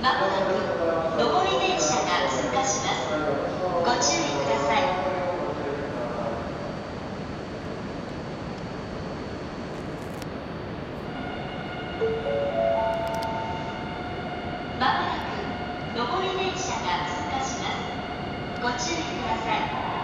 まもなく上り電車が通過します。ご注意ください。まもなく上り電車が通過しますご注意ください